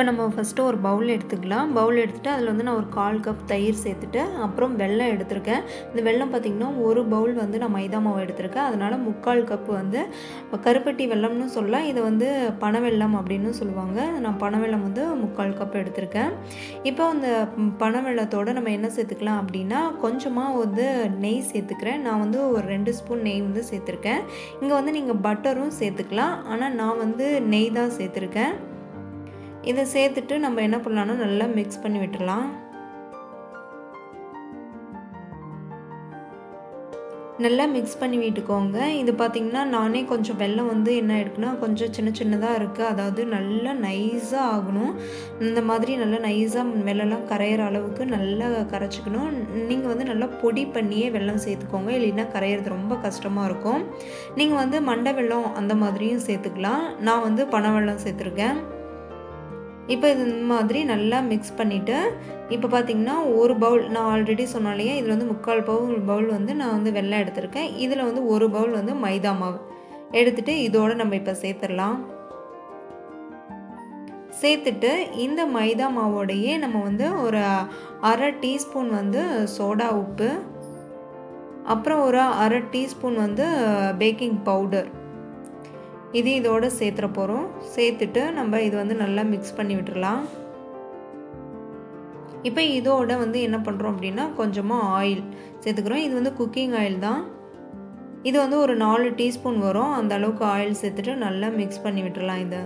இப்போ நம்ம ஃபஸ்ட்டு ஒரு பவுல் எடுத்துக்கலாம். பவுல் எடுத்துகிட்டு அதில் வந்து நான் ஒரு கால் கப் தயிர் சேர்த்துட்டு அப்புறம் வெல்லம் எடுத்திருக்கேன். இந்த வெல்லம் பார்த்திங்கன்னா ஒரு பவுல் வந்து நான் மைதா மாவு எடுத்திருக்கேன். அதனால் முக்கால் கப் வந்து கருப்பட்டி வெல்லம்னு சொல்லலாம். இதை வந்து பனவெல்லம் அப்படின்னு சொல்லுவாங்க. நான் பனவெல்லம் வந்து முக்கால் கப் எடுத்திருக்கேன். இப்போ அந்த பனவெல்லத்தோடு நம்ம என்ன சேர்த்துக்கலாம் அப்படின்னா கொஞ்சமாக வந்து நெய் சேர்த்துக்கிறேன். நான் வந்து ஒரு ரெண்டு ஸ்பூன் நெய் வந்து சேர்த்துருக்கேன். இங்கே வந்து நீங்கள் பட்டரும் சேர்த்துக்கலாம். ஆனால் நான் வந்து நெய் தான் சேர்த்துருக்கேன். இதை சேர்த்துட்டு நம்ம என்ன பண்ணலாம்னா நல்லா மிக்ஸ் பண்ணி விட்டுடலாம். நல்லா மிக்ஸ் பண்ணி விட்டுக்கோங்க. இது பார்த்திங்கன்னா நானே கொஞ்சம் வெல்லம் வந்து என்ன எடுக்குன்னா கொஞ்சம் சின்ன சின்னதாக இருக்குது அதாவது நல்லா நைஸாக ஆகணும். இந்த மாதிரி நல்லா நைஸாக வெள்ளம்லாம் கரையிற அளவுக்கு நல்லா கரைச்சிக்கணும். நீங்கள் வந்து நல்லா பொடி பண்ணியே வெல்லம் சேர்த்துக்கோங்க. இல்லைன்னா கரையிறது ரொம்ப கஷ்டமாக இருக்கும். நீங்கள் வந்து மண்டை வெள்ளம் அந்த மாதிரியும் சேர்த்துக்கலாம். நான் வந்து பனை வெள்ளம் சேர்த்துருக்கேன். இப்போ இது மாதிரி நல்லா மிக்ஸ் பண்ணிவிட்டு இப்போ பார்த்திங்கன்னா ஒரு பவுல் நான் ஆல்ரெடி சொன்னேன் இல்லையா இதில் வந்து முக்கால் பவுல் பவுல் வந்து நான் வந்து வெள்ளம் எடுத்திருக்கேன். இதில் வந்து ஒரு பவுல் வந்து மைதா மாவு. எடுத்துகிட்டு இதோடு நம்ம இப்போ சேர்த்துடலாம். சேர்த்துட்டு இந்த மைதா மாவோடையே நம்ம வந்து ஒரு அரை டீஸ்பூன் வந்து சோடா உப்பு அப்புறம் ஒரு அரை டீஸ்பூன் வந்து பேக்கிங் பவுடர் இது இதோடு சேர்த்துற போகிறோம் சேர்த்துட்டு நம்ம இது வந்து நல்லா மிக்ஸ் பண்ணி விட்டுடலாம் இப்போ இதோட வந்து என்ன பண்ணுறோம் அப்படின்னா கொஞ்சமாக ஆயில் சேர்த்துக்கிறோம். இது வந்து குக்கிங் ஆயில் தான். இது வந்து ஒரு நாலு டீஸ்பூன் வரும். அந்த அளவுக்கு ஆயில் சேர்த்துட்டு நல்லா மிக்ஸ் பண்ணி விட்டுடலாம் இதை.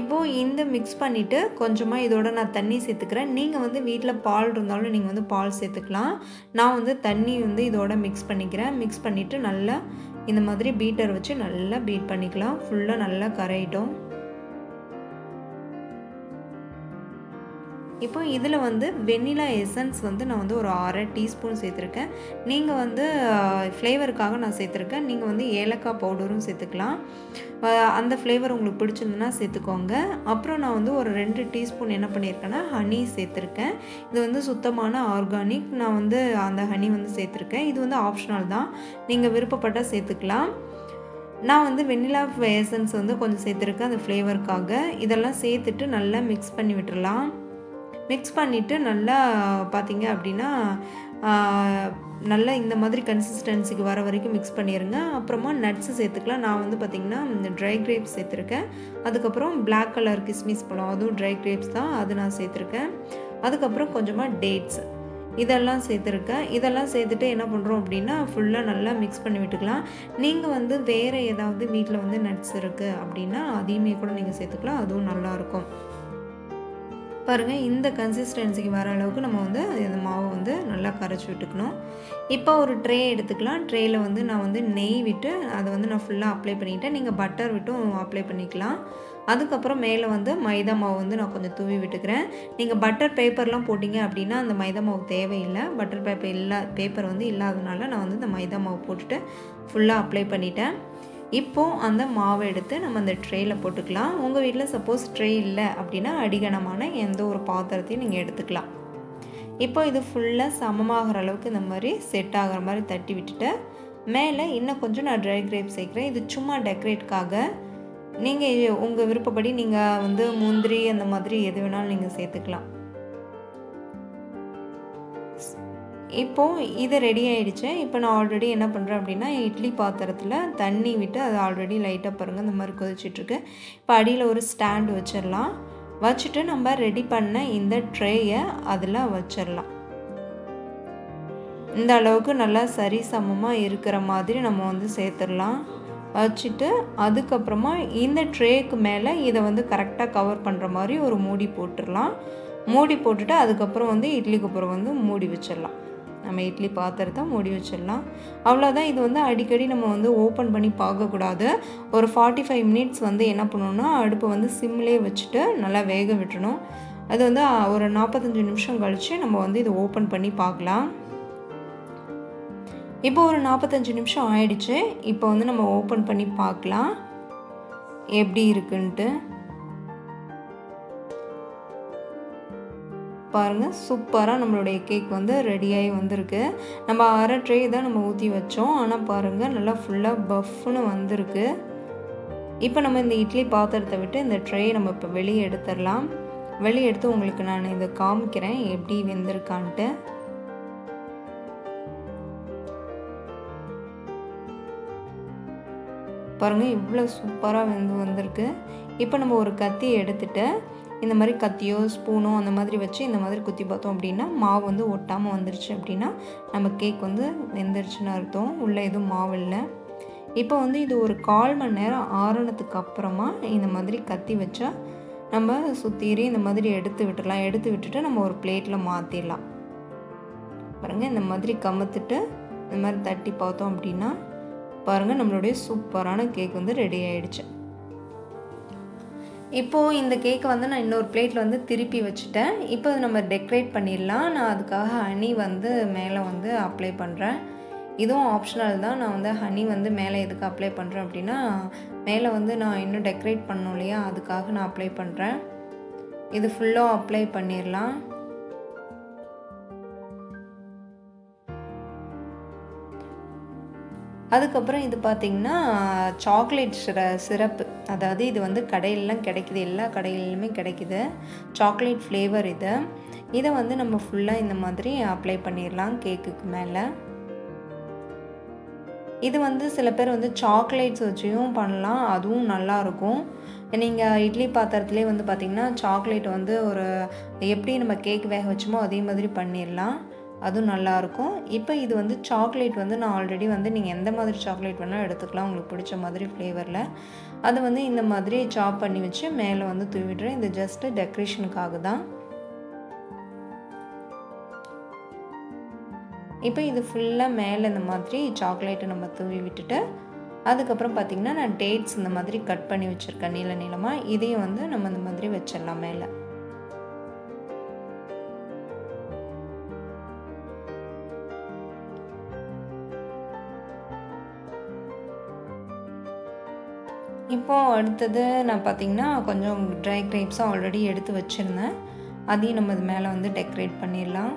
இப்போது இந்த மிக்ஸ் பண்ணிவிட்டு கொஞ்சமாக இதோட நான் தண்ணி சேர்த்துக்கிறேன். நீங்கள் வந்து வீட்டில் பால் இருந்தாலும் நீங்கள் வந்து பால் சேர்த்துக்கலாம். நான் வந்து தண்ணி வந்து இதோட மிக்ஸ் பண்ணிக்கிறேன். மிக்ஸ் பண்ணிவிட்டு நல்லா இந்த மாதிரி பீட்டர் வச்சு நல்லா பீட் பண்ணிக்கலாம். ஃபுல்லாக நல்லா கரையிட்டோம். இப்போ இதில் வந்து வெண்ணிலா எசன்ஸ் வந்து நான் வந்து ஒரு அரை டீஸ்பூன் சேர்த்துருக்கேன். நீங்கள் வந்து ஃப்ளேவருக்காக நான் சேர்த்துருக்கேன். நீங்கள் வந்து ஏலக்காய் பவுடரும் சேர்த்துக்கலாம். அந்த ஃப்ளேவர் உங்களுக்கு பிடிச்சிருந்துன்னா சேர்த்துக்கோங்க. அப்புறம் நான் வந்து ஒரு ரெண்டு டீஸ்பூன் என்ன பண்ணியிருக்கேன்னா ஹனி சேர்த்துருக்கேன். இது வந்து சுத்தமான ஆர்கானிக். நான் வந்து அந்த ஹனி வந்து சேர்த்துருக்கேன். இது வந்து ஆப்ஷனல் தான். நீங்கள் விருப்பப்பட்டால் சேர்த்துக்கலாம். நான் வந்து வெண்ணிலா எசன்ஸ் வந்து கொஞ்சம் சேர்த்துருக்கேன் அந்த ஃப்ளேவருக்காக. இதெல்லாம் சேர்த்துட்டு நல்லா மிக்ஸ் பண்ணி விட்டுடலாம் மிக்ஸ் பண்ணிவிட்டு நல்லா பார்த்தீங்க அப்படின்னா நல்லா இந்த மாதிரி கன்சிஸ்டன்சிக்கு வர வரைக்கும் மிக்ஸ் பண்ணிடுங்க அப்புறமா நட்ஸு சேர்த்துக்கலாம். நான் வந்து பார்த்திங்கன்னா இந்த ட்ரை கிரேப்ஸ் சேர்த்துருக்கேன். அதுக்கப்புறம் பிளாக் கலர் கிஸ்மிஸ் பழம் அதுவும் ட்ரை கிரேப்ஸ் தான். அது நான் சேர்த்துருக்கேன். அதுக்கப்புறம் கொஞ்சமாக டேட்ஸ் இதெல்லாம் சேர்த்துருக்கேன். இதெல்லாம் சேர்த்துட்டு என்ன பண்ணுறோம் அப்படின்னா ஃபுல்லாக நல்லா மிக்ஸ் பண்ணி விட்டுக்கலாம். நீங்கள் வந்து வேறு ஏதாவது வீட்டில் வந்து நட்ஸ் இருக்குது அப்படின்னா அதையுமே கூட நீங்கள் சேர்த்துக்கலாம். அதுவும் நல்லாயிருக்கும் பாருங்கள் இந்த கன்சிஸ்டன்சிக்கு வர அளவுக்கு நம்ம வந்து இந்த மாவை வந்து நல்லா கரைச்சி விட்டுக்கணும். இப்போ ஒரு ட்ரே எடுத்துக்கலாம். ட்ரேயில் வந்து நான் வந்து நெய் விட்டு அதை வந்து நான் ஃபுல்லாக அப்ளை பண்ணிக்கிட்டேன் நீங்கள் பட்டர் விட்டும் அப்ளை பண்ணிக்கலாம். அதுக்கப்புறம் மேலே வந்து மைதா மாவு வந்து நான் கொஞ்சம் தூவி விட்டுக்கிறேன். நீங்கள் பட்டர் பேப்பர்லாம் போட்டிங்க அப்படின்னா அந்த மைதா மாவு தேவையில்லை. பட்டர் பேப்பர் இல்லா பேப்பர் வந்து இல்லாதனால நான் வந்து இந்த மைதா மாவு போட்டுட்டு ஃபுல்லாக அப்ளை பண்ணிட்டேன். இப்போது அந்த மாவை எடுத்து நம்ம அந்த ட்ரேயில் போட்டுக்கலாம். உங்கள் வீட்டில் சப்போஸ் ட்ரே இல்லை அப்படின்னா அடிகனமான எந்த ஒரு பாத்திரத்தையும் நீங்கள் எடுத்துக்கலாம். இப்போ இது ஃபுல்லாக சமமாகிற அளவுக்கு இந்த மாதிரி செட் ஆகிற மாதிரி தட்டி விட்டுட்டு மேலே இன்னும் கொஞ்சம் நான் ட்ரை கிரேப் சேர்க்குறேன். இது சும்மா டெக்கரேட்காக நீங்கள் உங்கள் விருப்பப்படி நீங்கள் வந்து முந்திரி அந்த மாதிரி எது வேணாலும் நீங்கள் சேர்த்துக்கலாம். இப்போது இது ரெடி ஆகிடுச்சு இப்போ நான் ஆல்ரெடி என்ன பண்ணுறேன் அப்படின்னா இட்லி பாத்திரத்தில் தண்ணி விட்டு அது ஆல்ரெடி லைட்டாக பாருங்கள் இந்த மாதிரி கொதிச்சிட்ருக்கு. இப்போ அடியில் ஒரு ஸ்டாண்டு வச்சிடலாம். வச்சுட்டு நம்ம ரெடி பண்ண இந்த ட்ரேயை அதில் வச்சிடலாம். இந்த அளவுக்கு நல்லா சரி சமமாக இருக்கிற மாதிரி நம்ம வந்து சேர்த்துடலாம். வச்சுட்டு அதுக்கப்புறமா இந்த ட்ரேக்கு மேலே இதை வந்து கரெக்டாக கவர் பண்ணுற மாதிரி ஒரு மூடி போட்டுடலாம். மூடி போட்டுட்டு அதுக்கப்புறம் வந்து இட்லி அப்புறம் வந்து மூடி வச்சிடலாம். நம்ம இட்லி பாத்திரத்தை மூடி வச்சிடலாம். அவ்வளோதான் இது வந்து அடிக்கடி நம்ம வந்து ஓப்பன் பண்ணி பார்க்கக்கூடாது. ஒரு ஃபார்ட்டி ஃபைவ் மினிட்ஸ் வந்து என்ன பண்ணணும்னா அடுப்பை வந்து சிம்லேயே வச்சுட்டு நல்லா வேக விட்டுணும் அது வந்து ஒரு நாற்பத்தஞ்சு நிமிஷம் கழித்து நம்ம வந்து இதை ஓப்பன் பண்ணி பார்க்கலாம். இப்போ ஒரு நாற்பத்தஞ்சு நிமிஷம் ஆயிடுச்சு. இப்போ வந்து நம்ம ஓப்பன் பண்ணி பார்க்கலாம். எப்படி இருக்குன்ட்டு. பாருங்கள் சூப்பராக நம்மளுடைய கேக் வந்து ரெடியாகி வந்திருக்கு. நம்ம அரை ட்ரே தான் நம்ம ஊற்றி வச்சோம். ஆனால் பாருங்கள் நல்லா ஃபுல்லாக பஃப்னு வந்திருக்கு. இப்போ நம்ம இந்த இட்லி பாத்திரத்தை விட்டு இந்த ட்ரேயை நம்ம இப்போ வெளியே எடுத்துடலாம். வெளியே எடுத்து உங்களுக்கு நான் இதை காமிக்கிறேன். எப்படி வெந்திருக்கான்ட்டு. பாருங்கள் இவ்வளோ சூப்பராக வெந்து வந்திருக்கு. இப்போ நம்ம ஒரு கத்தி எடுத்துகிட்டு இந்த மாதிரி கத்தியோ ஸ்பூனோ அந்த மாதிரி வச்சு இந்த மாதிரி குத்தி பார்த்தோம் அப்படின்னா மாவு வந்து ஒட்டாமல் வந்துருச்சு அப்படின்னா நம்ம கேக் வந்து வெந்துருச்சுன்னு அர்த்தம். உள்ளே எதுவும் மாவு இல்லை. இப்போ வந்து இது ஒரு கால் மணி நேரம் ஆறுனதுக்கு அப்புறமா இந்த மாதிரி கத்தி வச்சா நம்ம சுத்தீரி இந்த மாதிரி எடுத்து விட்டுடலாம் எடுத்து விட்டுட்டு நம்ம ஒரு பிளேட்டில் மாற்றிடலாம் பாருங்கள் இந்த மாதிரி கமுத்துட்டு இந்த மாதிரி தட்டி பார்த்தோம் அப்படின்னா பாருங்கள் நம்மளுடைய சூப்பரான கேக் வந்து ரெடி ஆகிடுச்சு இப்போது இந்த கேக்கை வந்து நான் இன்னொரு பிளேட்டில் வந்து திருப்பி வச்சுட்டேன். இப்போ நம்ம டெக்கரேட் பண்ணிடலாம். நான் அதுக்காக ஹனி வந்து மேலே வந்து அப்ளை பண்ணுறேன் இதுவும் ஆப்ஷனல் தான். நான் வந்து ஹனி வந்து மேலே எதுக்கு அப்ளை பண்ணுறேன் அப்படின்னா மேலே வந்து நான் இன்னும் டெக்கரேட் பண்ணோம் இல்லையா? அதுக்காக நான் அப்ளை பண்ணுறேன் இது ஃபுல்லாக அப்ளை பண்ணிடலாம். அதுக்கப்புறம் இது பார்த்திங்கன்னா சாக்லேட் சிர சிரப்பு. அதாவது இது வந்து கடையிலலாம் கிடைக்குது. எல்லா கடையிலுமே கிடைக்குது. சாக்லேட் ஃப்ளேவர் இது. இதை வந்து நம்ம ஃபுல்லாக இந்த மாதிரி அப்ளை பண்ணிடலாம் கேக்குக்கு மேலே. இது வந்து சில பேர் வந்து சாக்லேட்ஸ் வச்சியும் பண்ணலாம். அதுவும் நல்லாயிருக்கும் நீங்கள் இட்லி பாத்திரத்துலேயே வந்து பார்த்திங்கன்னா சாக்லேட் வந்து ஒரு எப்படி நம்ம கேக் வேக வச்சோமோ அதே மாதிரி பண்ணிடலாம் அதுவும் நல்லாயிருக்கும். இப்போ இது வந்து சாக்லேட் வந்து நான் ஆல்ரெடி வந்து நீங்கள் எந்த மாதிரி சாக்லேட் வேணால் எடுத்துக்கலாம். உங்களுக்கு பிடிச்ச மாதிரி ஃப்ளேவரில். அதை வந்து இந்த மாதிரி சாப் பண்ணி வச்சு மேலே வந்து தூவிடுறேன். இது ஜஸ்ட்டு டெக்கரேஷனுக்காக தான். இப்போ இது ஃபுல்லாக மேலே இந்த மாதிரி சாக்லேட்டை நம்ம தூவி விட்டுட்டு அதுக்கப்புறம் பார்த்திங்கன்னா நான் டேட்ஸ் இந்த மாதிரி கட் பண்ணி வச்சுருக்கேன். நீள நீளமாக இதையும் வந்து நம்ம இந்த மாதிரி வச்சிடலாம் மேலே. இப்போது அடுத்தது நான் பார்த்திங்கன்னா கொஞ்சம் ட்ரை கிரேப்ஸும் ஆல்ரெடி எடுத்து வச்சுருந்தேன். அதையும் நம்ம இது மேலே வந்து டெக்கரேட் பண்ணிடலாம்.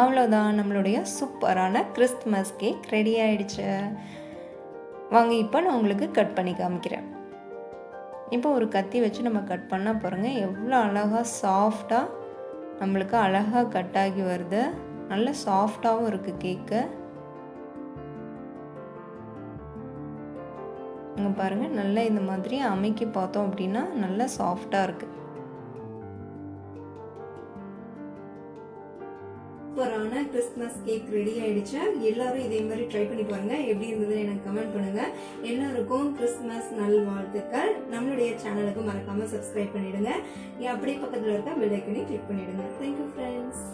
அவ்வளோதான் நம்மளுடைய சூப்பரான கிறிஸ்துமஸ் கேக் ரெடி ஆயிடுச்சு. வாங்க இப்போ நான் உங்களுக்கு கட் பண்ணி காமிக்கிறேன். இப்போ ஒரு கத்தி வச்சு நம்ம கட் பண்ணால் பாருங்கள் எவ்வளோ அழகாக சாஃப்டாக நம்மளுக்கு அழகாக கட் ஆகி வருது. நல்ல சாஃப்டாகவும் இருக்குது கேக்கு இங்கே பாருங்கள் நல்லா இந்த மாதிரி அமைக்கி பார்த்தோம் அப்படின்னா நல்லா சாஃப்டாக இருக்குது சூப்பரான கிறிஸ்மஸ் கேக் ரெடி ஆயிடுச்சு. எல்லாரும் இதே மாதிரி ட்ரை பண்ணி பாருங்க. எப்படி இருந்ததுன்னு எனக்கு கமெண்ட் பண்ணுங்க. எல்லாருக்கும் கிறிஸ்மஸ் நல்வாழ்த்துக்கள் நம்மளுடைய சேனலுக்கு மறக்காம சப்ஸ்கிரைப் பண்ணிடுங்க. அப்படியே பக்கத்துல இருக்க பெல் ஐக்கனையும் கிளிக் பண்ணிடுங்க. Thank you friends